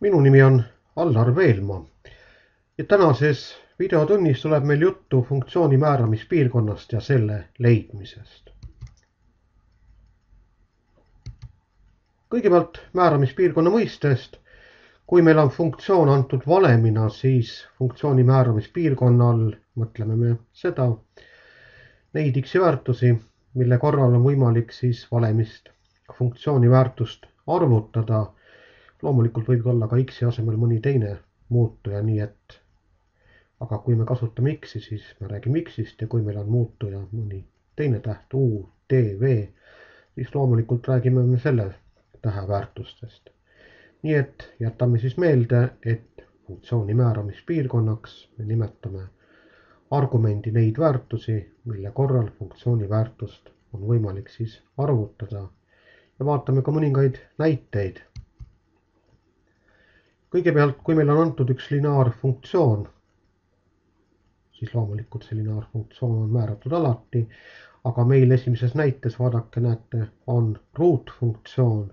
minu nimi on Allar Veelmaa ja tänases videotunnis tuleb meil juttu funktsiooni määramispiirkonnast ja selle leidmisest. kõigepealt määramispiirkonna mõistest. kui meil on funktsioon antud valemina, siis funktsiooni määramispiirkonna all mõtleme me seda, neid X-i väärtusi, mille korral on võimalik siis valemist funktsiooni väärtust arvutada loomulikult võib olla ka X-i asemel mõni teine muutuja, nii et aga kui me kasutame X-i, siis me räägime X-ist ja kui meil on muutuja mõni teine täht U, D, V, siis loomulikult räägime me selle tähe väärtustest. nii et jätame siis meelde, et funktsiooni määramispiirkonnaks me nimetame argumendi neid väärtusi, mille korral funktsiooni väärtust on võimalik siis arvutada ja vaatame ka mõningaid näiteid kõigepealt, kui meil on antud üks lineaarfunktsioon, siis loomulikult see lineaarfunktsioon on määratud alati, aga meil esimeses näites, vaadake, näete, on ruutfunktsioon.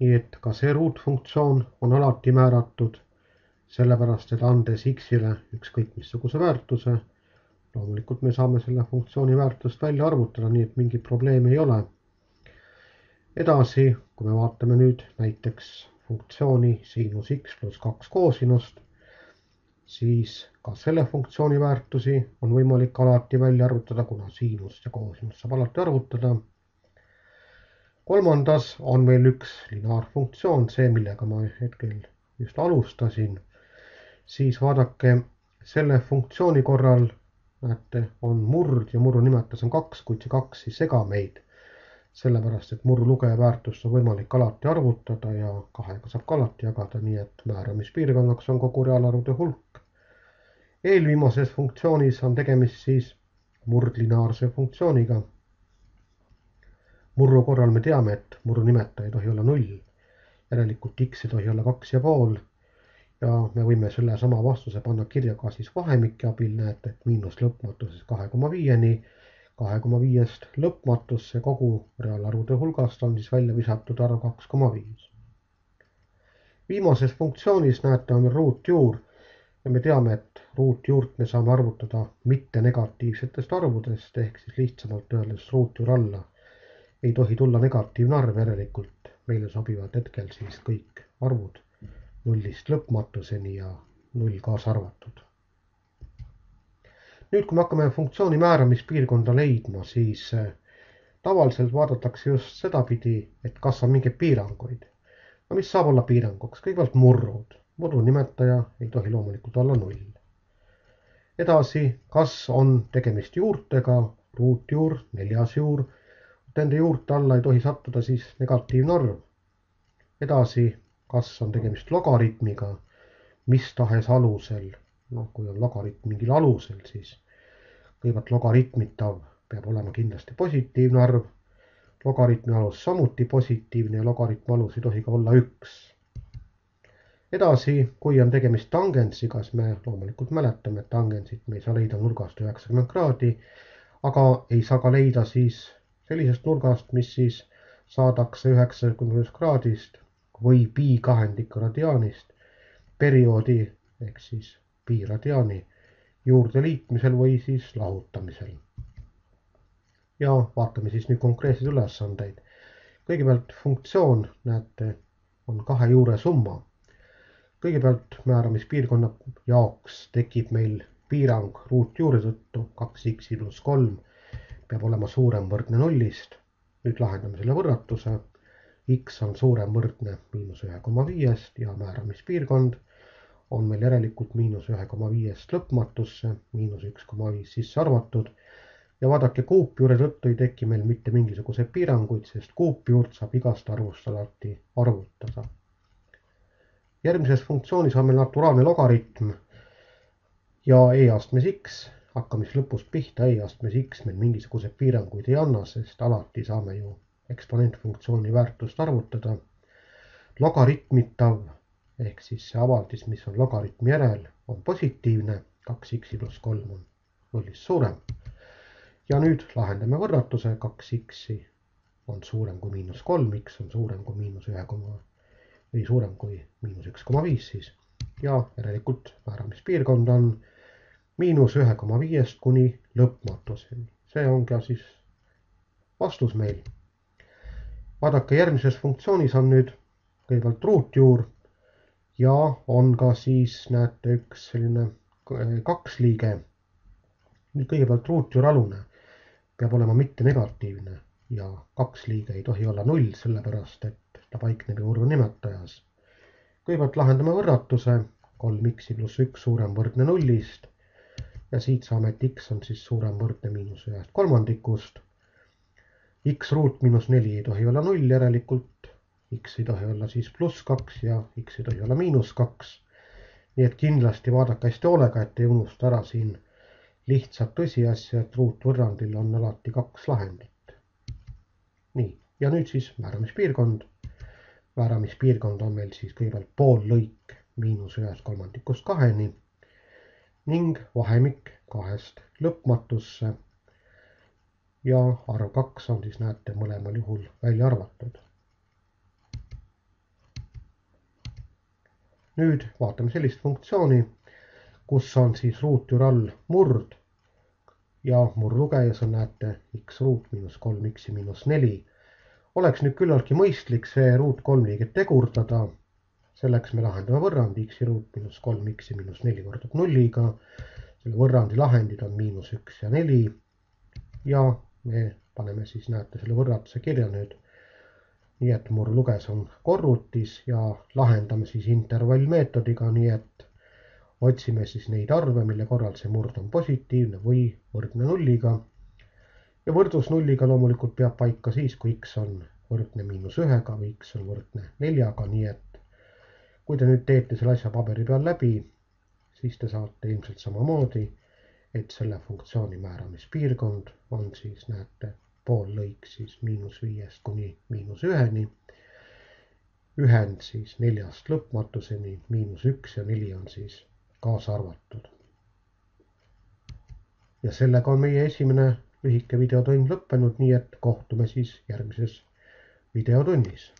nii et ka see ruutfunktsioon on alati määratud, sellepärast et andes x-ile ükskõik missuguse väärtuse, loomulikult me saame selle funktsiooni väärtust välja arvutada, nii et mingit probleemi ei ole. edasi, kui me vaatame nüüd näiteks funktsiooni siinus x pluss kaks koosinust, siis ka selle funktsiooni väärtusi on võimalik alati välja arvutada, kuna siinust ja koosinust saab alati arvutada. kolmandas on meil üks lineaarfunktsioon, see, millega ma hetkel just alustasin, siis vaadake selle funktsiooni korral näete, on murd ja murru nimetus on kaks, kuid see kaks ei sega meid sellepärast et murru lugeja väärtust on võimalik alati arvutada ja kahega saab ka alati jagada, nii et määramispiirkonnaks on kogu reaalarvude hulk. eelviimases funktsioonis on tegemist siis murdlineaarse funktsiooniga. murru korral me teame, et murru nimetaja ei tohi olla null. järelikult x ei tohi olla kaks ja pool. ja me võime sellesama vastuse panna kirja ka siis vahemike abil, näete, et miinus lõpmatuses kahe koma viieni kahe koma viiest lõpmatusse kogu reaalarvude hulgast on siis välja visatud arv kaks koma viis. viimases funktsioonis näete, on ruutjuur ja me teame, et ruutjuurt me saame arvutada mittenegatiivsetest arvudest ehk siis lihtsamalt öeldes ruutjuur alla. Ei tohi tulla negatiivne arv, järelikult. Meile sobivad hetkel siis kõik arvud nullist lõpmatuseni ja null kaasa arvatud nüüd, kui me hakkame funktsiooni määramispiirkonda leidma, siis äh, tavaliselt vaadatakse just sedapidi, et kas on mingeid piiranguid. no mis saab olla piiranguks, kõigepealt murrud, murru nimetaja ei tohi loomulikult olla null. edasi, kas on tegemist juurtega, ruutjuur, neljas juur, nende juurte alla ei tohi sattuda siis negatiivne arv. edasi, kas on tegemist logaritmiga, mis tahes alusel noh, kui on logaritm mingil alusel, siis kõigepealt logaritmitav peab olema kindlasti positiivne arv. logaritmi alus samuti positiivne ja logaritmi alus ei tohi ka olla üks. edasi, kui on tegemist tangentsiga, siis me loomulikult mäletame, et tangentsit me ei saa leida nurgast üheksakümmend kraadi, aga ei saa ka leida siis sellisest nurgast, mis siis saadakse üheksakümnest kraadist või pi kahendiku radiaanist perioodi ehk siis pi radiaani juurde liitmisel või siis lahutamisel. ja vaatame siis nüüd konkreetseid ülesandeid. kõigepealt funktsioon, näete, on kahe juure summa. kõigepealt määramispiirkonna jaoks tekib meil piirang ruutjuure tõttu kaks x-i pluss kolm peab olema suurem võrdne nullist. nüüd lahendame selle võrratuse. X on suurem võrdne miinus ühe koma viiest ja määramispiirkond on meil järelikult miinus ühe koma viiest lõpmatusse, miinus üks koma viis sisse arvatud. ja vaadake, kuupjuure tõttu ei teki meil mitte mingisuguseid piiranguid, sest kuupjuurt saab igast arvust alati arvutada. järgmises funktsioonis on meil naturaalne logaritm ja e-astmes x, hakkame siis lõpust pihta, e-astmes x meil mingisuguseid piiranguid ei anna, sest alati saame ju eksponentfunktsiooni väärtust arvutada. logaritmitav ehk siis see avaldis, mis on logaritmi järel, on positiivne, kaks x-i pluss kolm on nullist suurem. ja nüüd lahendame võrratuse, kaks x-i on suurem kui miinus kolm, x on suurem kui miinus ühe koma või suurem kui miinus üks koma viis siis ja järelikult määramispiirkond on miinus ühe koma viiest kuni lõpmatuseni. see on ka siis vastus meil. vaadake, järgmises funktsioonis on nüüd kõigepealt ruutjuur ja on ka siis näete üks selline kaks liige. nüüd kõigepealt ruutjuur alune peab olema mitte negatiivne ja kaks liige ei tohi olla null, sellepärast et ta paikneb juurde nimetajas. kõigepealt lahendame võrratuse, kolm x-i pluss üks suurem võrdne nullist ja siit saame, et x on siis suurem võrdne miinus ühest kolmandikust. x ruut miinus neli ei tohi olla null, järelikult x ei tohi olla siis pluss kaks ja x ei tohi olla miinus kaks. nii et kindlasti vaadake hästi hoolega, et ei unusta ära siin lihtsat tõsiasja, et ruutvõrrandil on alati kaks lahendit. nii, ja nüüd siis määramispiirkond vääramispiirkond on meil siis kõigepealt poollõik miinus ühest kolmandikust kaheni ning vahemik kahest lõpmatusse. ja arv kaks on siis näete mõlemal juhul välja arvatud. Nüüd vaatame sellist funktsiooni, kus on siis ruutjuur all murd ja murlugejas on näete x ruut miinus kolm x miinus neli oleks nüüd küllaltki mõistlik see ruut kolm liiget tegurdada. selleks me lahendame võrrandi x-i ruut miinus kolm x-i miinus neli kordub nulliga. selle võrrandi lahendid on miinus üks ja neli. ja me paneme siis, näete, selle võrratuse kirja nüüd. Nii et mul luges on korrutis ja lahendame siis intervallmeetodiga, nii et otsime siis neid arve, mille korral see murd on positiivne või võrdne nulliga. Ja võrdlus nulliga loomulikult peab paika siis, kui x on võrdne miinus ühega või x on võrdne neljaga, nii et kui te nüüd teete selle asja paberi peal läbi, siis te saate ilmselt samamoodi, et selle funktsiooni määramispiirkond on siis, näete, pool lõik siis miinus viiest kuni miinus üheni, ühend siis neljast lõpmatuseni, miinus üks ja neli on siis kaasa arvatud. ja sellega on meie esimene lühike videotund lõppenud, nii et kohtume siis järgmises videotunnis